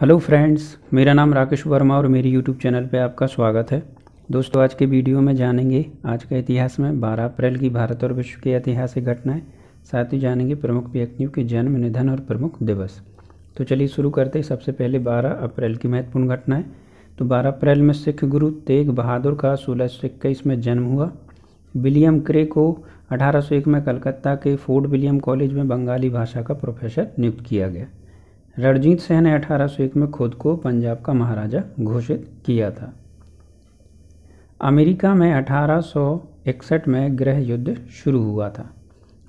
Hello friends, मेरा नाम राकेश वर्मा और मेरी यूट्यूब चैनल पे आपका स्वागत है। दोस्तों, आज के वीडियो में जानेंगे, आज के इतिहास में 12 अप्रैल की भारत और विश्व के ऐतिहासिक घटनाएँ, साथ ही जानेंगे प्रमुख व्यक्तियों के जन्म, निधन और प्रमुख दिवस। तो चलिए शुरू करते हैं। सबसे पहले बारह अप्रैल की महत्वपूर्ण घटनाएँ। तो बारह अप्रैल में सिख गुरु तेग बहादुर का सोलह में जन्म हुआ। विलियम क्रे को अठारह सौ एक में कलकत्ता के फोर्ट विलियम कॉलेज में बंगाली भाषा का प्रोफेसर नियुक्त किया गया। रणजीत सिंह ने 1801 में खुद को पंजाब का महाराजा घोषित किया था। अमेरिका में 1861 में गृह युद्ध शुरू हुआ था।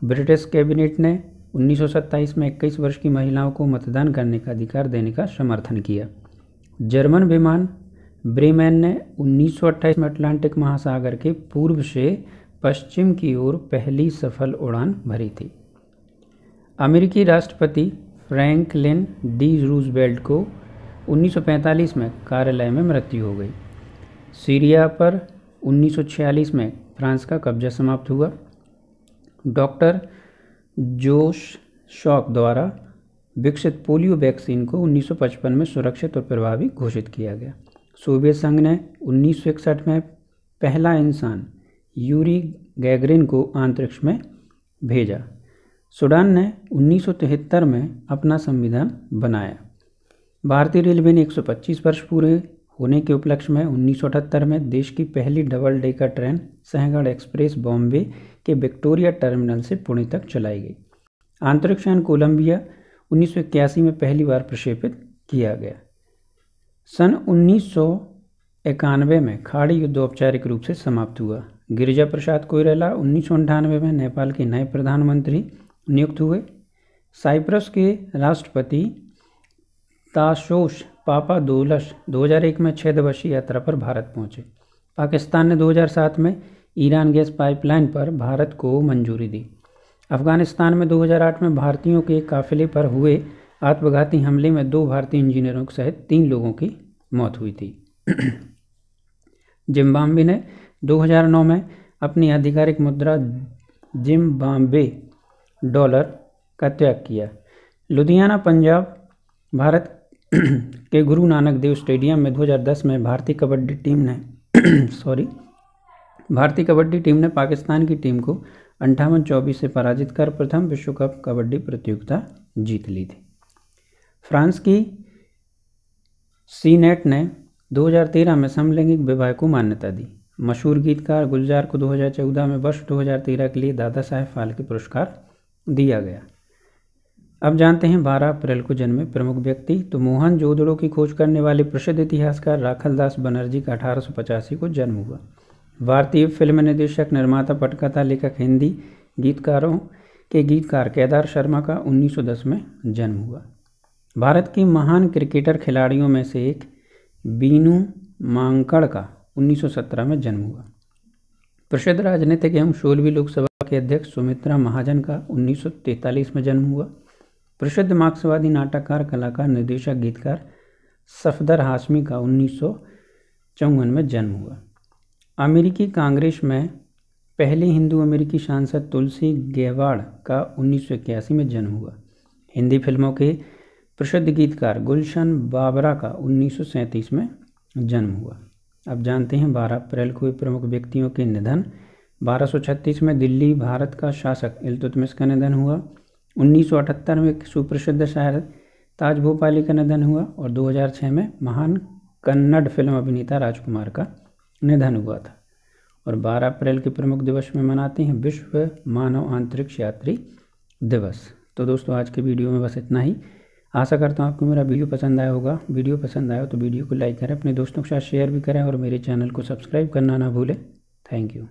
ब्रिटिश कैबिनेट ने 1927 में 21 वर्ष की महिलाओं को मतदान करने का अधिकार देने का समर्थन किया। जर्मन विमान ब्रेमैन ने 1928 में अटलांटिक महासागर के पूर्व से पश्चिम की ओर पहली सफल उड़ान भरी थी। अमेरिकी राष्ट्रपति फ्रैंकलिन डी रूजवेल्ट को 1945 में कार्यालय में मृत्यु हो गई। सीरिया पर 1946 में फ्रांस का कब्जा समाप्त हुआ। डॉक्टर जोश शॉक द्वारा विकसित पोलियो वैक्सीन को 1955 में सुरक्षित और प्रभावी घोषित किया गया। सोवियत संघ ने 1961 में पहला इंसान यूरी गैगरिन को अंतरिक्ष में भेजा। सूडान ने 1973 में अपना संविधान बनाया। भारतीय रेलवे ने 125 वर्ष पूरे होने के उपलक्ष्य में 1978 में देश की पहली double decker train Sinhagad express Bombay के विक्टोरिया टर्मिनल से पुणे तक चलाई गई। अंतरिक्षयान कोलंबिया उन्नीस सौ इक्यासी में पहली बार प्रक्षेपित किया गया। सन उन्नीस इक्यानवे में खाड़ी युद्ध औपचारिक रूप से समाप्त हुआ। गिरिजा प्रसाद कोयराला उन्नीस में नेपाल के नए प्रधानमंत्री नियुक्त हुए। साइप्रस के राष्ट्रपति ताशोश पापा दोलस 2001 में छः दिवसीय यात्रा पर भारत पहुँचे। पाकिस्तान ने 2007 में ईरान गैस पाइपलाइन पर भारत को मंजूरी दी। अफ़गानिस्तान में 2008 में भारतीयों के काफिले पर हुए आत्मघाती हमले में दो भारतीय इंजीनियरों सहित तीन लोगों की मौत हुई थी। जिम्बाब्वे ने 2009 में अपनी आधिकारिक मुद्रा जिम्बाब्वे डॉलर का त्याग किया। लुधियाना, पंजाब, भारत के गुरु नानक देव स्टेडियम में 2010 में भारतीय कबड्डी टीम ने सॉरी, भारतीय कबड्डी टीम ने पाकिस्तान की टीम को अंठावन चौबीस से पराजित कर प्रथम विश्व कप कबड्डी प्रतियोगिता जीत ली थी। फ्रांस की सी नेट ने 2013 में समलैंगिक विवाह को मान्यता दी। मशहूर गीतकार गुलजार को 2014 में वर्ष 2013 के लिए दादा साहेब फाल्के पुरस्कार दिया गया। अब जानते हैं 12 अप्रैल को जन्मे प्रमुख व्यक्ति। तो मोहन जोदड़ो की खोज करने वाले प्रसिद्ध इतिहासकार राखलदास बनर्जी का अठारह सौ पचासी को जन्म हुआ। भारतीय फ़िल्म निदेशक निर्माता, पटकथा लेखक, हिंदी गीतकारों के गीतकार केदार शर्मा का 1910 में जन्म हुआ। भारत के महान क्रिकेटर खिलाड़ियों में से एक बीनू मांकड़ का 1917 में जन्म हुआ। प्रसिद्ध राजनीतिक एवं सोलहवीं लोकसभा के अध्यक्ष सुमित्रा महाजन का 1943 में जन्म हुआ। प्रसिद्ध मार्क्सवादी नाटककार, कलाकार, निर्देशक, गीतकार सफदर हाशमी का उन्नीस में जन्म हुआ। अमेरिकी कांग्रेस में पहले हिंदू अमेरिकी सांसद तुलसी गेवाड़ का उन्नीस सौ इक्यासी में जन्म हुआ। हिंदी फ़िल्मों के प्रसिद्ध गीतकार गुलशन बाबरा का उन्नीस सौ सैंतीस में जन्म हुआ। अब जानते हैं 12 अप्रैल को प्रमुख व्यक्तियों के निधन। 1236 में दिल्ली भारत का शासक इल्तुतमिश का निधन हुआ। 1978 में एक सुप्रसिद्ध शायर ताज भोपाली का निधन हुआ और 2006 में महान कन्नड़ फ़िल्म अभिनेता राजकुमार का निधन हुआ था। और 12 अप्रैल के प्रमुख दिवस में मनाते हैं विश्व मानव अंतरिक्ष यात्री दिवस। तो दोस्तों, आज के वीडियो में बस इतना ही। आशा करता हूँ आपको मेरा वीडियो पसंद आया होगा। वीडियो पसंद आया तो वीडियो को लाइक करें, अपने दोस्तों के साथ शेयर भी करें और मेरे चैनल को सब्सक्राइब करना ना भूलें। Thank you.